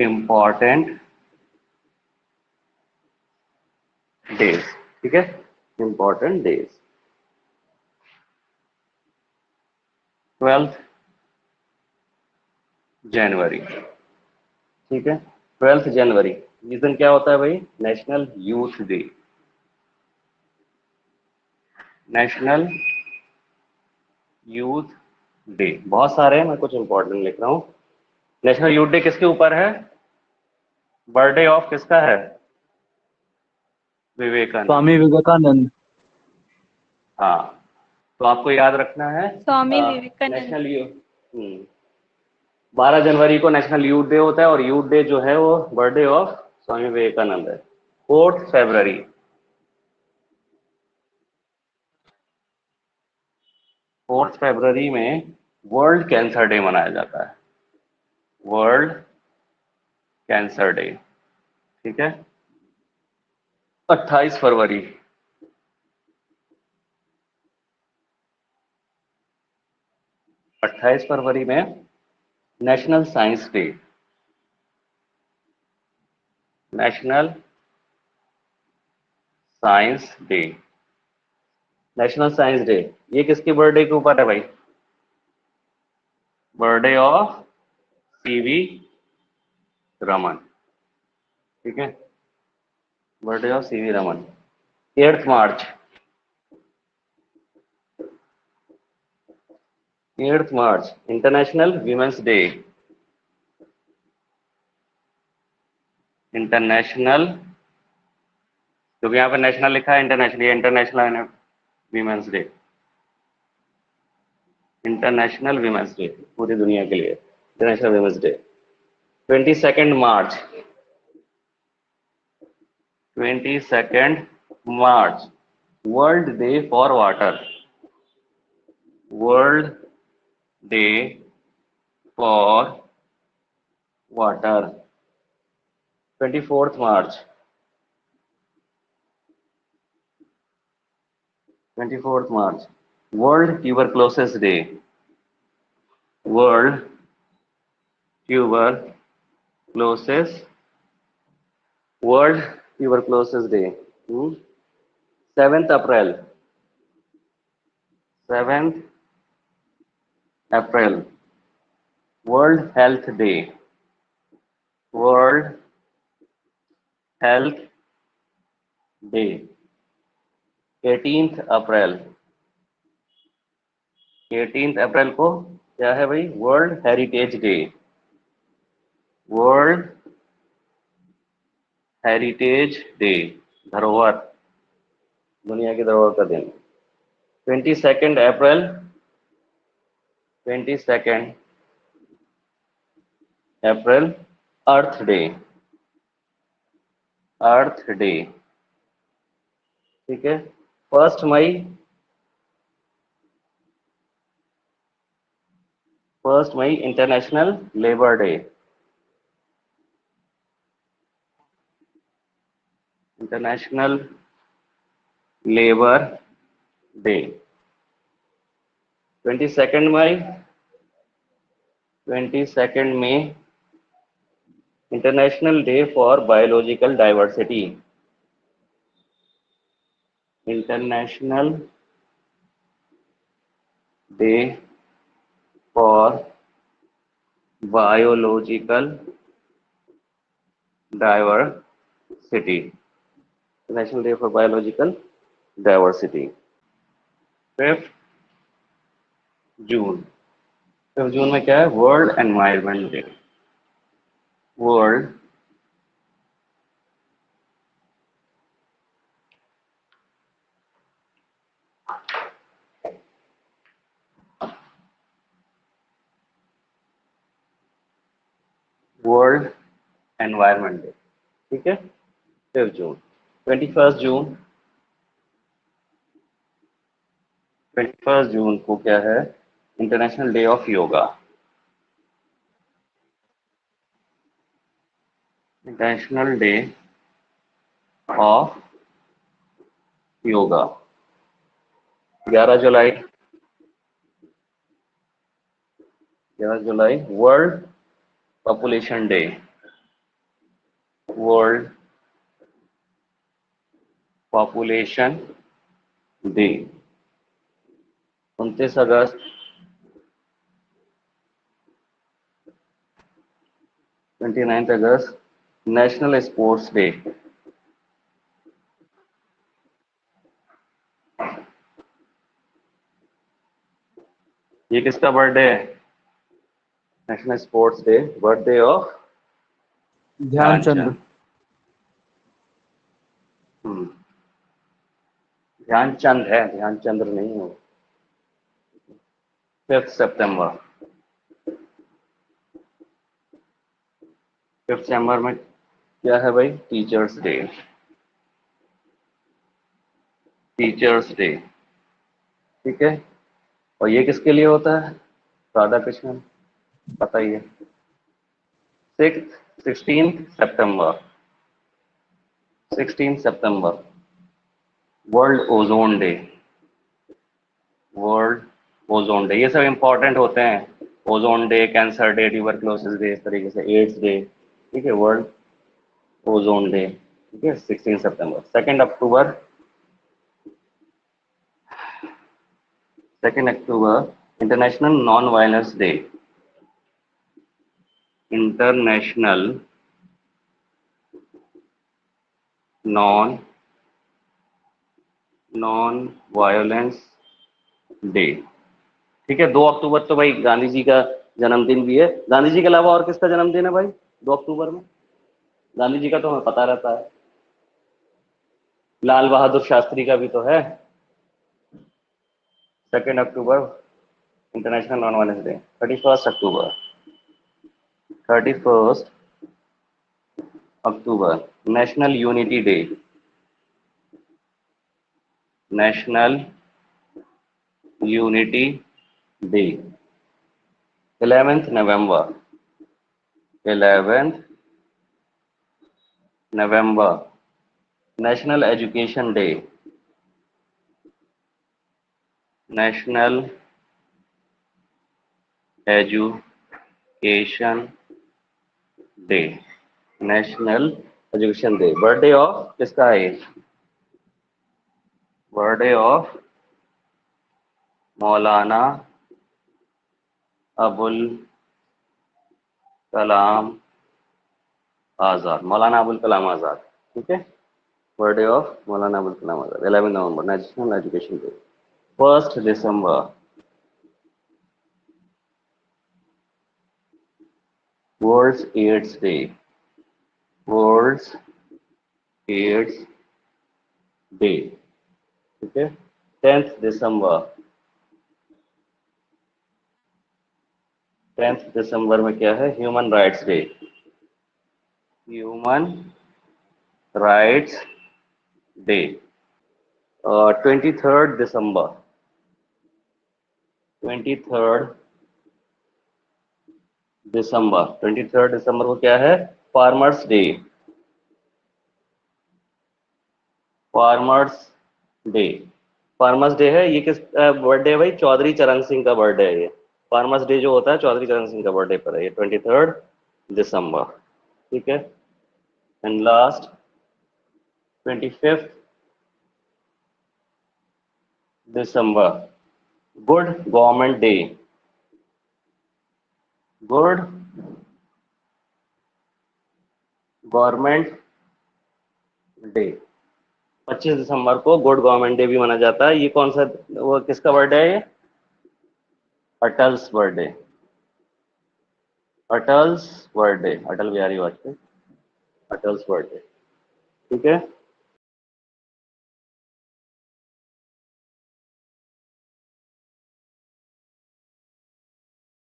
Important days ठीक है? Important days twelfth जनवरी ठीक है? ट्वेल्थ जनवरी जिस दिन क्या होता है भाई? National youth day national youth day बहुत सारे हैं, मैं कुछ इंपॉर्टेंट लिख रहा हूँ। नेशनल यूथ डे किसके ऊपर है? बर्थडे ऑफ़ किसका है? विवेकानंद। स्वामी विवेकानंद। हाँ तो आपको याद रखना है। स्वामी विवेकानंद। नेशनल यू बारह जनवरी को नेशनल यूथ डे होता है और यूथ डे जो है वो बर्थडे ऑफ़ स्वामी विवेकानंद है। फोर्थ फेब्रवरी फोर्थ फेब्रवरी में वर्ल्ड कैंसर डे मनाया जाता है। World cancer day. ठीक है? 28 फरवरी। अट्ठाईस फरवरी में national science day. National science day. National science day. ये किसकी बर्थडे के ऊपर है भाई? बर्थडे ऑफ़ सीवी रमन ठीक है? Birthday of C V Raman eighth March eighth March international women's day international क्योंकि यहाँ पे नेशनल लिखा है international international women's day international women's day पूरी दुनिया के लिए international women's day 22nd March. 22nd March. World Day for Water. World Day for Water. 24th March. 24th March. World Tuberculosis Day. World Tuber day world tuberculosis world tuberculosis day seventh April seventh April world health day world health day 18th April 18th April को क्या है भाई? World heritage day world heritage day धरोहर दुनिया की धरोहर का दिन। Twenty second April twenty second April earth day earth day ठीक है? First May first May international labour day international labour day twenty second May twenty second में international day for biological diversity international day for biological diversity international day for biological diversity fifth June fifth June में क्या है? World environment day world world environment day ठीक है? Fifth June twenty first June twenty first June को क्या है? International day of yoga international day of yoga 11 July. 11 July world population day world population day उनतीस अगस्त। Twenty ninth August national sports day ये किसका birthday है? National sports day birthday of Dhyanchand. हम्म। ध्यानचंद है ध्यानचंद्र नहीं हो। फिफ्थ सितंबर फिफ्थ सितंबर में क्या है भाई? टीचर्स डे टीचर्स डे ठीक है? और ये किसके लिए होता है? राधा कृष्णन पता ही है six sixteen September sixteen September world ozone day world ozone day ये सब इंपॉर्टेंट होते हैं. Ozone day cancer day tuberculosis day इस तरीके से. एड्स डे ठीक है वर्ल्ड ओजोन डे ठीक है sixteen September second October second October international non violence day international non non violence day ठीक है, दो अक्टूबर तो भाई गांधी जी का जन्मदिन भी है। गांधी जी के अलावा और किसका जन्मदिन है भाई, दो अक्टूबर में? गांधी जी का तो हमें पता रहता है। लाल बहादुर शास्त्री का भी तो है। Second October international non violence day thirty first October. Thirty first October national unity day national unity day eleventh November eleventh November national education day national education day national education day birthday of किसका है? birthday of Maulana Abul Kalam Azad. Maulana Abul Kalam Azad. Okay. Birthday of Maulana Abul Kalam Azad. 11 November, National Education Day. 1st December. World AIDS Day. World AIDS Day. ठीक है? Tenth दिसंबर। Tenth दिसंबर में क्या है? Human rights day. Human rights day. Twenty third December. Twenty third December. Twenty third December को क्या है? Farmers day. Farmers day. Farmers day है, ये किस बर्थडे भाई? चौधरी चरण सिंह का बर्थडे है ये। फार्मर्स डे जो होता है, चौधरी चरण सिंह का बर्थडे पर है, ये ट्वेंटी थर्ड दिसंबर। ठीक है? And last twenty fifth December. Good government day good government day 25 दिसंबर को गुड गवर्नमेंट डे भी माना जाता है। ये कौन सा, वो किसका बर्थडे है? ये Atal's birthday Atal's birthday Atal Bihari Vajpayee. Atal's birthday ठीक है?